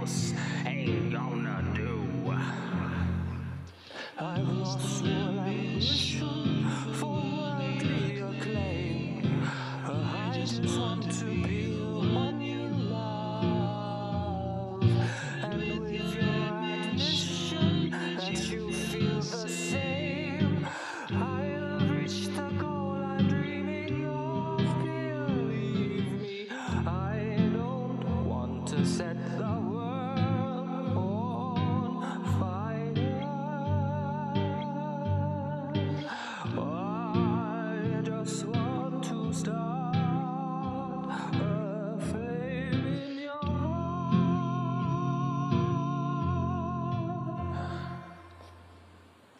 else ain't gonna do. I've lost all ambition for worldly acclaim. I just want to be the one you love. And with your admission that you feel the same, I have reached the goal I'm dreaming of. Believe me, I don't want to set